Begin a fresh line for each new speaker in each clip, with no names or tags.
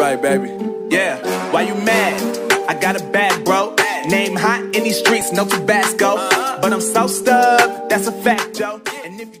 right, baby.
Yeah, why you mad? I got a bad bro. Name hot in these streets, no Tabasco. But I'm so stubbed, that's a fact, Joe. And if you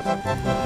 Set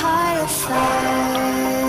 heart afire.